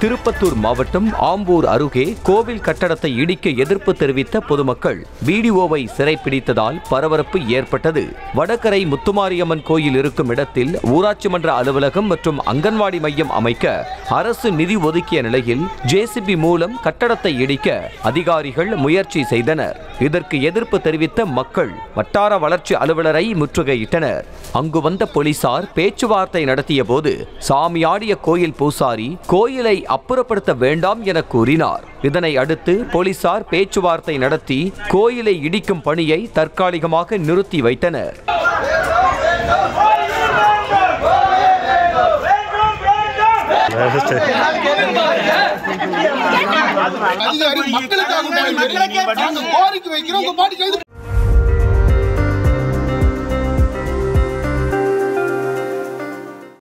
திருப்பத்தூர் மாவட்டம் ஆம்பூர் அருகே கோவில் கட்டடத்தை இடிக்க எதிர்ப்பு தெரிவித்த பொதுமக்கள். வீடியோவை சிறைப்பிடித்ததால் பரபரப்பு ஏற்பட்டது. வடகரை முத்துமாரியம்மன் கோயில் இருக்கும் இடத்தில் ஊராட்சி மன்ற அலுவலகம் மற்றும் அங்கன்வாடி மையம் அமைக்க அரசு நிதி ஒதுக்கிய நிலையில் ஜேசிபி மூலம் கட்டடத்தை இடிக்க அதிகாரிகள் முயற்சி செய்தனர். இதற்கு எதிர்ப்பு தெரிவித்த மக்கள் வட்டார வளர்ச்சி அலுவலரை முற்றுகையிட்டனர். அங்கு வந்த போலீசார் பேச்சுவார்த்தை நடத்திய போது சாமியாடிய கோயில் பூசாரி கோயிலை அப்புறப்படுத்த வேண்டாம் என கூறினார். இதனை அடுத்து போலீசார் பேச்சுவார்த்தை நடத்தி கோயிலை இடிக்கும் பணியை தற்காலிகமாக நிறுத்தி வைத்தனர். மக்களுக்காக கோரிக்கை வைக்கிறோம். உங்க பாட்டுக்கு